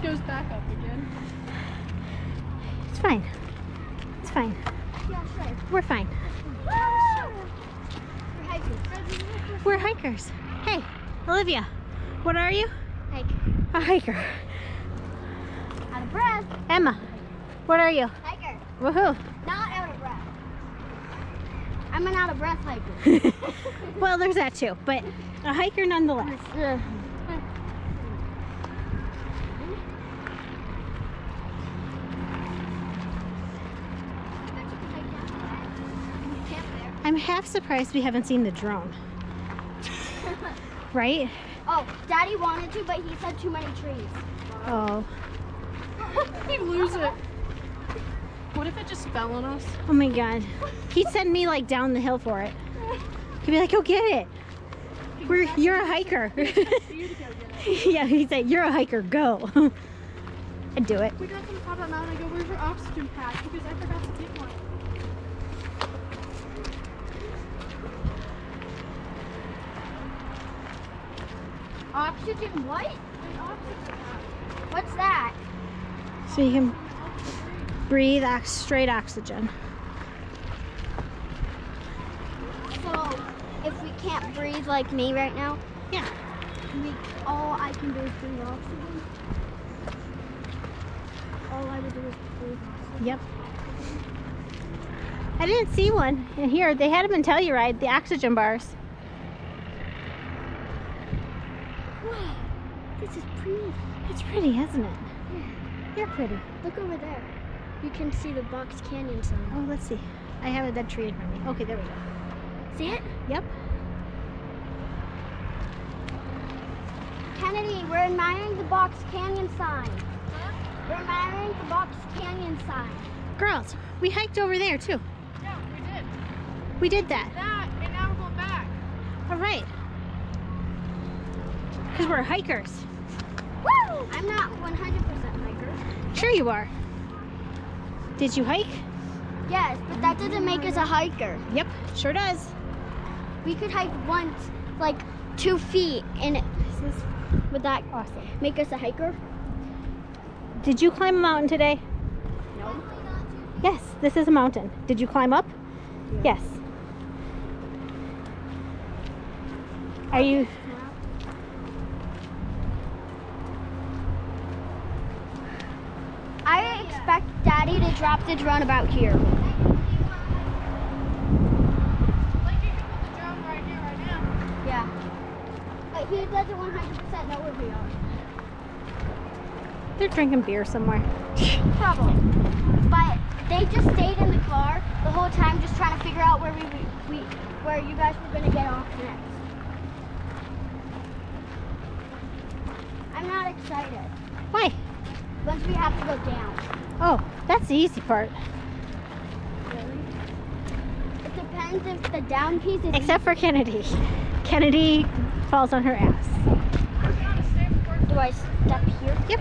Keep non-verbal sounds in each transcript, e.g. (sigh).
just goes back up again. It's fine. It's fine. Yeah, sure. We're fine. We're hiking. We're hikers. Hey, Olivia, what are you? Hike. A hiker. Out of breath. Emma, what are you? Hiker. Woohoo. Not out of breath. I'm an out of breath hiker. (laughs) well, there's that too, but a hiker nonetheless. I'm half surprised we haven't seen the drone. Right? Oh, Daddy wanted to, but he said too many trees. Oh. (laughs) We lose it. What if it just fell on us? Oh my god. He'd send me like down the hill for it. He'd be like, go get it. We're, you're a hiker. (laughs) You to go get it. (laughs) yeah, he'd say, you're a hiker, go. I'd do it. We got to the top of mountain. I go, where's your oxygen pack? Because I forgot to get one. Oxygen what? What's that? So you can breathe straight oxygen. So, if we can't breathe like me right now, Yeah. we, all I can do is breathe oxygen. All I would do is breathe oxygen. Yep. I didn't see one in here. They had them in Telluride, the oxygen bars. This is pretty. It's pretty, isn't it? Yeah. You're pretty. Look over there. You can see the Box Canyon sign. Oh, let's see. I have a dead tree in front of me. Okay, there we go. See it? Yep. Kennedy, we're admiring the Box Canyon sign. Huh? We're admiring the Box Canyon sign. Girls, we hiked over there too. Yeah, we did. We did that. That, and now we're going back. All right. Because we're hikers. I'm not 100% hiker. Sure you are. Did you hike? Yes, but that doesn't make us a hiker. Yep, sure does. We could hike once, like two feet, and it, would that Awesome. make us a hiker? Did you climb a mountain today? No. Yes, this is a mountain. Did you climb up? Yes. Are you I expect Daddy to drop the drone about here. Like, you can put the drone right here, right now. Yeah. But he doesn't 100% know where we are. they're drinking beer somewhere? Probably. But they just stayed in the car the whole time, just trying to figure out where we, we where you guys were gonna get off next. I'm not excited. Why? Once we have to go down. Oh, that's the easy part. Really? It depends if the down piece is. Except for Kennedy. Kennedy falls on her ass. Do I step here? Yep.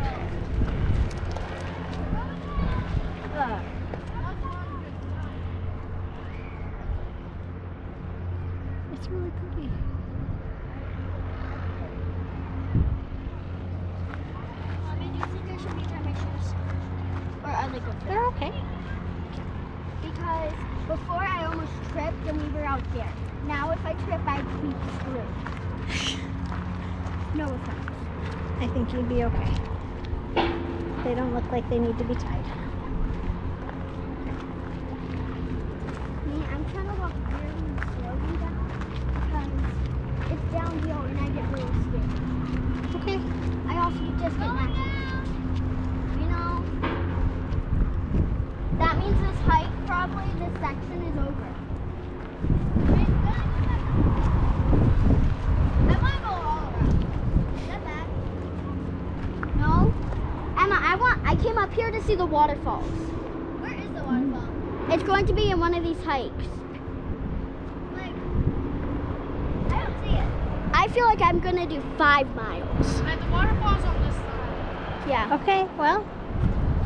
Uh, It's really pretty. They're okay. Because before I almost tripped and we were out there. Now if I trip, I'd be screwed. No offense. I think you'd be okay. They don't look like they need to be tied. Me, I'm trying to walk really slowly down because it's downhill and I get really scared. Okay. I also just get natural. You know, that means this hike probably this section is over. I want to go all around. Is that bad? No, Emma. I want. I came up here to see the waterfalls. Where is the waterfall? It's going to be in one of these hikes. Like, I don't see it. I feel like I'm gonna do five miles. And the waterfall's on this side. Yeah. Okay, well,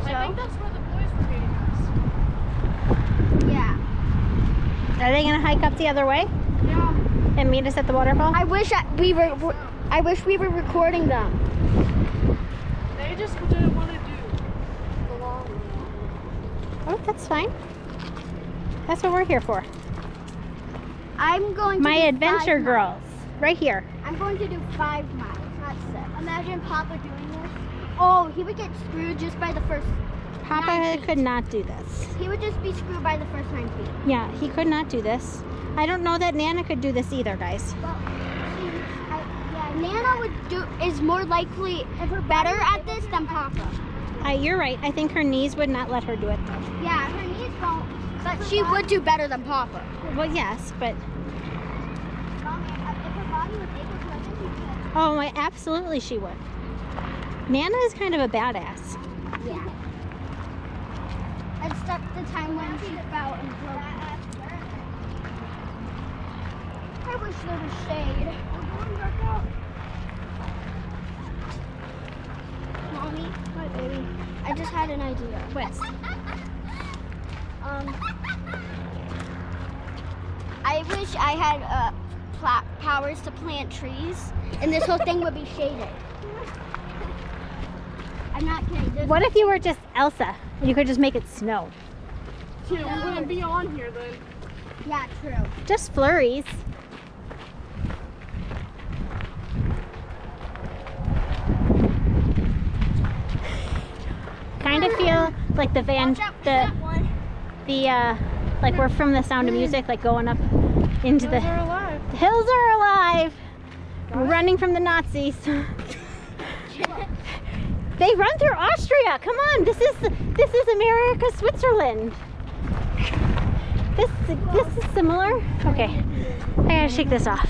I think that's where the boys were meeting us. Yeah. Are they gonna hike up the other way? Yeah. And meet us at the waterfall? I wish I, we were. I wish we were recording them. They just didn't want to do the long. Oh, that's fine. That's what we're here for. I'm going My adventure girls, right here. I'm going to do five miles, That's it. Imagine Papa doing this. Oh, he would get screwed just by the first Papa feet. could not do this. He would just be screwed by the first nine feet. Yeah, he could not do this. I don't know that Nana could do this either, guys. Well, I, yeah, Nana would do is more likely better at this than Papa. I, you're right. I think her knees would not let her do it though. Yeah, her knees won't. But she would do better than Papa. Well, yes, but Mommy, if her body was able to, I think she could. oh, my, absolutely she would. Nana is kind of a badass. Yeah. Except the time when she fell and broke. I wish there was shade. Mommy, What, baby? I just had an idea. What? Um, I wish I had uh, powers to plant trees, and this whole thing would be shaded. (laughs) I'm not kidding. This- What if you were just Elsa and you could just make it snow? Yeah, we wouldn't be on here then. Yeah, true. Just flurries. Kind of feel like the van, Watch out for the the uh, like we're from the Sound of Music, like going up into the They're alive. The hills are alive. We're running from the Nazis. (laughs) (laughs) they run through Austria. Come on, this is this is America, Switzerland. This this is similar. Okay, I gotta shake this off.